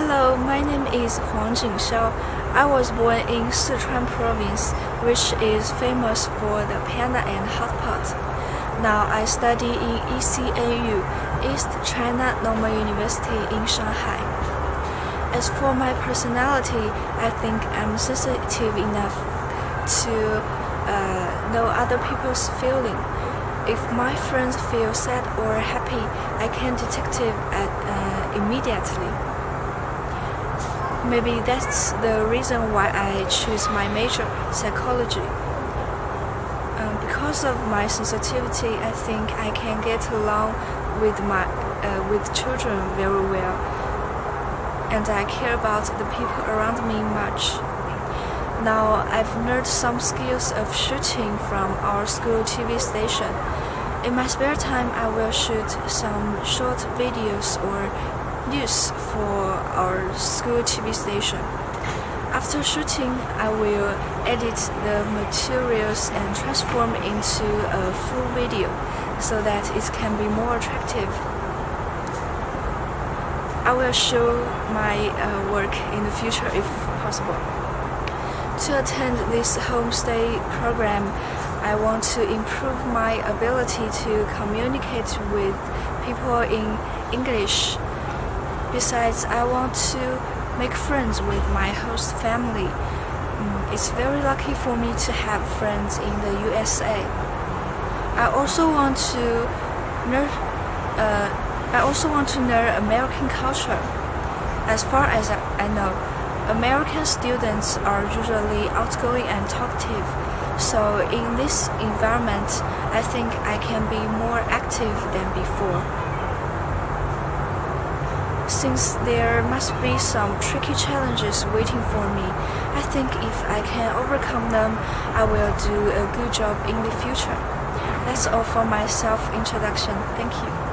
Hello, my name is Huang Jingxiao. I was born in Sichuan province, which is famous for the panda and hot pot. Now I study in ECNU, East China Normal University in Shanghai. As for my personality, I think I'm sensitive enough to uh, know other people's feeling. If my friends feel sad or happy, I can detect it uh, immediately. Maybe that's the reason why I choose my major, psychology. Um, because of my sensitivity, I think I can get along with my uh, with children very well, and I care about the people around me much. Now I've learned some skills of shooting from our school TV station. In my spare time, I will shoot some short videos or news for our school TV station. After shooting, I will edit the materials and transform into a full video so that it can be more attractive. I will show my uh, work in the future if possible. To attend this homestay program, I want to improve my ability to communicate with people in English Besides, I want to make friends with my host family. Mm, it's very lucky for me to have friends in the USA. I also want to learn. Uh, I also want to learn American culture. As far as I know, American students are usually outgoing and talkative. So in this environment, I think I can be more active than before. Since there must be some tricky challenges waiting for me, I think if I can overcome them, I will do a good job in the future. That's all for my self introduction. Thank you.